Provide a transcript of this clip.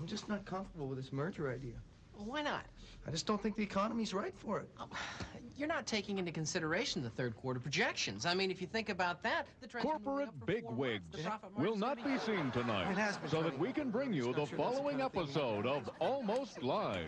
I'm just not comfortable with this merger idea. Why not? I just don't think the economy's right for it. Um, you're not taking into consideration the third quarter projections. I mean, if you think about that, the Corporate bigwigs will not be seen tonight, so that we can bring you the following episode of Almost Live.